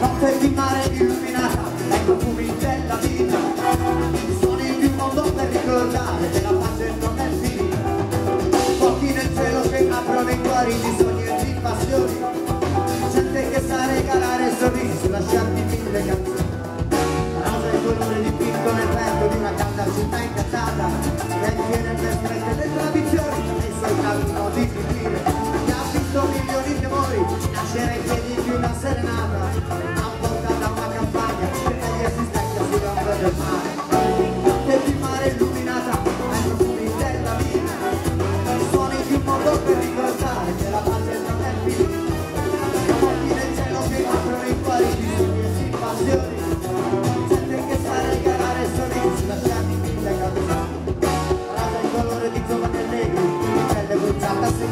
Notte di mare illuminata dai profumi della vita. Suoni di un mondo per ricordare che la pace non è finita. Fuochi nel cielo che aprono i cuori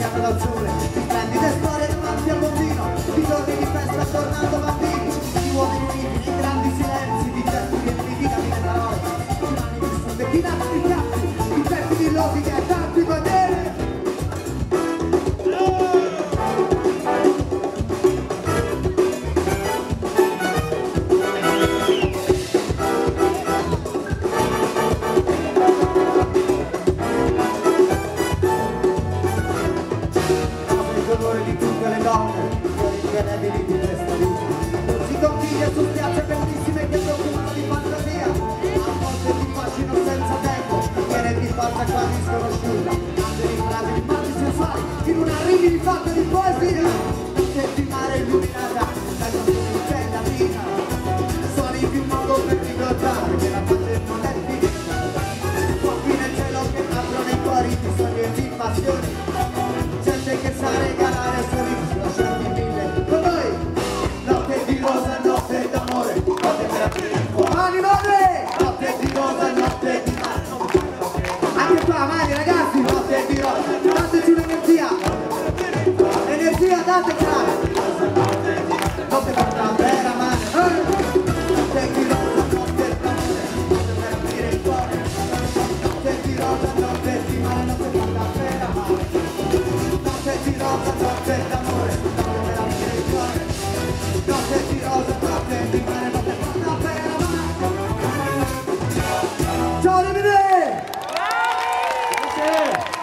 sole Di splendide storie davanti al bambino Di giorni di festa tornando bambini Di uomini uniti nei grandi silenzi Di gesti pieni di vita di parole Di mani vissute, di nati di piatti Di pezzi di logica e donne, invenevoli di questa vita. Si conchiglia su spiagge bellissime che profumano di fantasia, a volte di fascino senza tempo, viene di forza quasi sconosciuta. Angeli fragili, matti sensuali, in una di fatto di poesia. Notte di mare illuminata, dai profumi della vita. Suoni di un modo per ricordare che la pace non è finita. Fuochi nel cielo che aprono i cuori di sogni e di passioni Gente che sa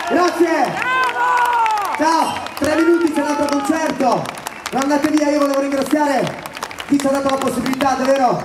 Grazie! Ciao! Tre minuti c'è l'altro concerto! Non andate via, io volevo ringraziare chi ci ha dato la possibilità, davvero